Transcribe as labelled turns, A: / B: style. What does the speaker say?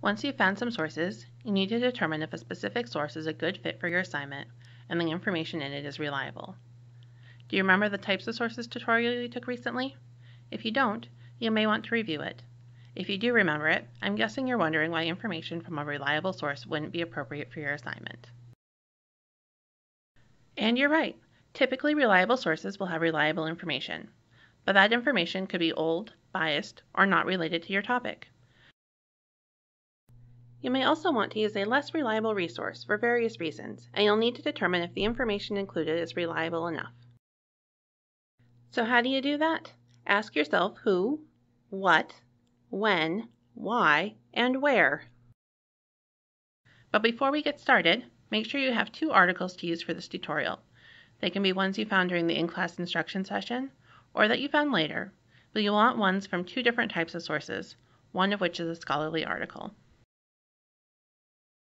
A: Once you've found some sources, you need to determine if a specific source is a good fit for your assignment and the information in it is reliable. Do you remember the types of sources tutorial you took recently? If you don't, you may want to review it. If you do remember it, I'm guessing you're wondering why information from a reliable source wouldn't be appropriate for your assignment. And you're right. Typically, reliable sources will have reliable information, but that information could be old, biased, or not related to your topic. You may also want to use a less reliable resource for various reasons, and you'll need to determine if the information included is reliable enough. So how do you do that? Ask yourself who, what, when, why, and where. But before we get started, make sure you have two articles to use for this tutorial. They can be ones you found during the in-class instruction session, or that you found later, but you'll want ones from two different types of sources, one of which is a scholarly article.